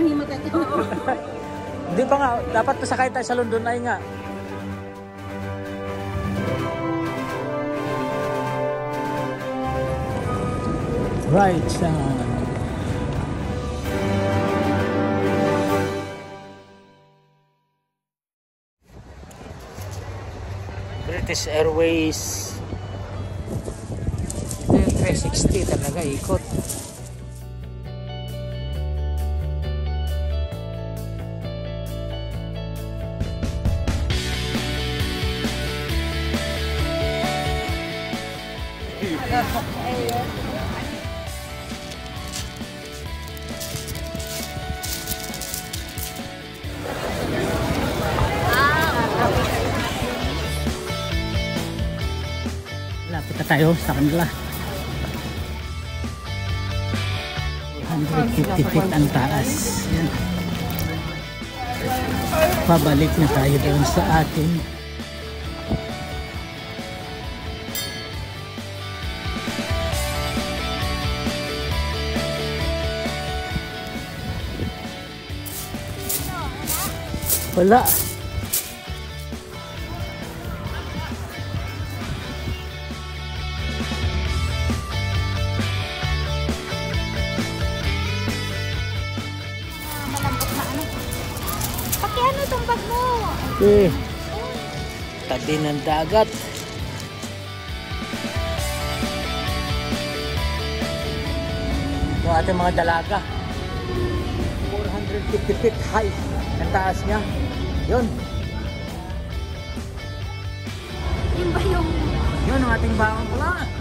Mahimatay ka? Hindi pa nga, dapat pasakay tayo sa London ay nga. Right side. British Airways. Ito yung 360 talaga, ikot. Tayo sa kanila. 150 feet ang taas. Yan. Pabalik na tayo doon sa atin. Wala. Eh, tabi ng dagat. Yung ating mga dalaga. 450 feet high ang taas niya. Yun. Yung ba yung... Yun ang ating bawang pula.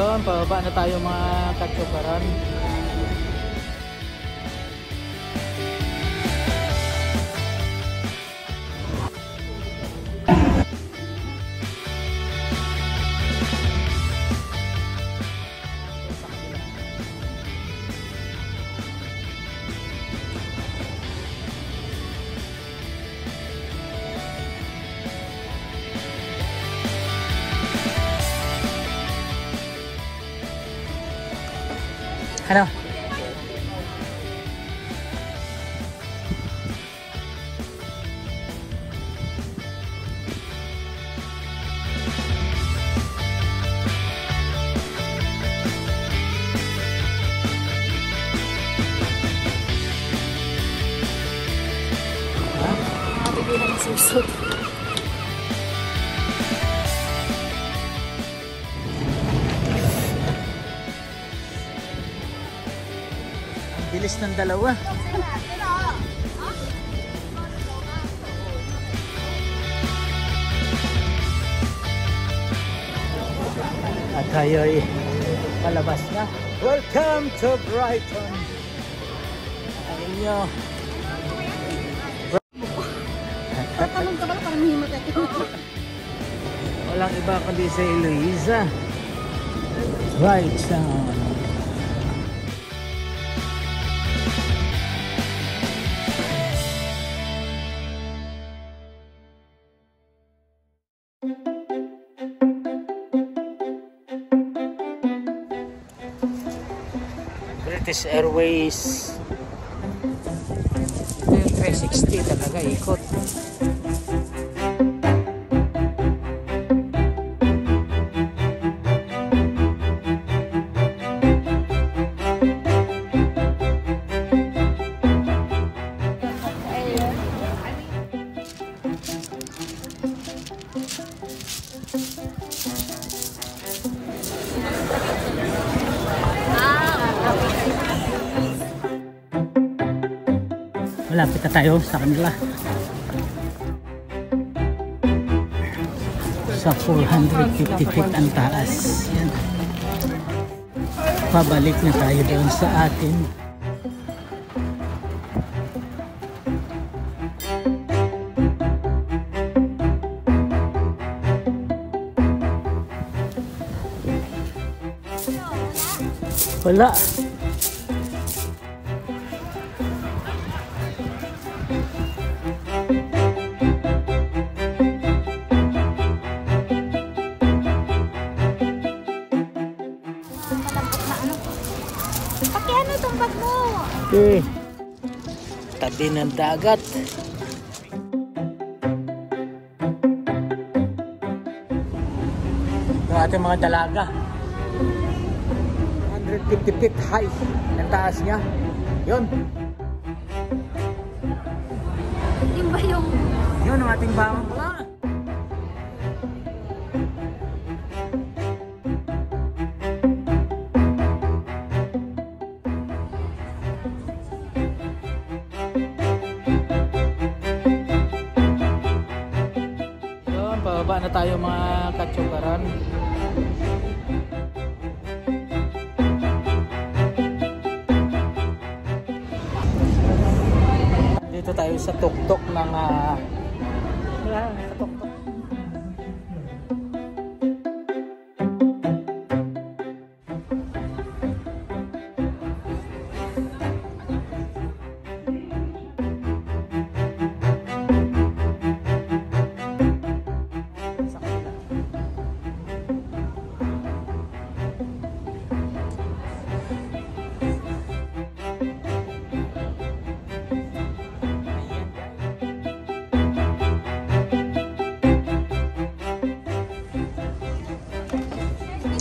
Ayun, pababa na tayo mga katsukaran. hello. Ng dalawa. At tayo ay palabas na. Welcome to Brighton. Ayun nyo. Tatanong ka ba para mahimatay ka? Walang iba kundi si Eloisa. Right sound. British Airways. Ito yung 360 talaga, ikot. Malapit na tayo sa kanila. Sa 450 feet ang taas. Yan. Pabalik na tayo doon sa atin. Wala. Okay. Tabi ng dagat. Yung ating mga dalaga. 150 feet high. Ang taas niya. Yun. Yung ba yung... Yun ang ating bawang na tayo mga katsugaran. Dito tayo sa tuktok ng ah,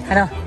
Hello.